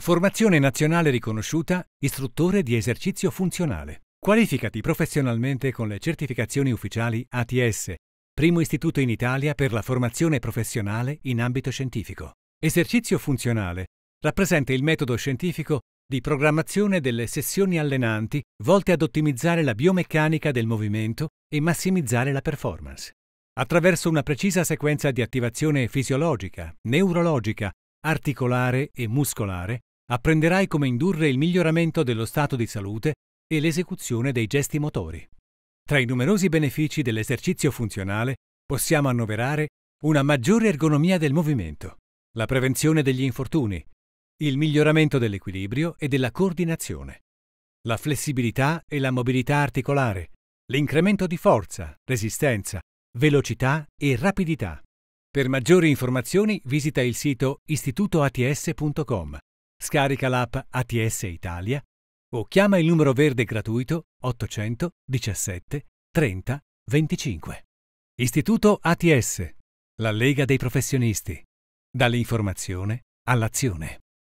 Formazione nazionale riconosciuta, istruttore di esercizio funzionale. Qualificati professionalmente con le certificazioni ufficiali ATS, primo istituto in Italia per la formazione professionale in ambito scientifico. Esercizio funzionale rappresenta il metodo scientifico di programmazione delle sessioni allenanti volte ad ottimizzare la biomeccanica del movimento e massimizzare la performance. Attraverso una precisa sequenza di attivazione fisiologica, neurologica, articolare e muscolare, apprenderai come indurre il miglioramento dello stato di salute e l'esecuzione dei gesti motori. Tra i numerosi benefici dell'esercizio funzionale possiamo annoverare una maggiore ergonomia del movimento, la prevenzione degli infortuni, il miglioramento dell'equilibrio e della coordinazione, la flessibilità e la mobilità articolare, l'incremento di forza, resistenza, velocità e rapidità. Per maggiori informazioni visita il sito istitutoats.com Scarica l'app ATS Italia o chiama il numero verde gratuito 800 17 30 25. Istituto ATS, la Lega dei professionisti. Dall'informazione all'azione.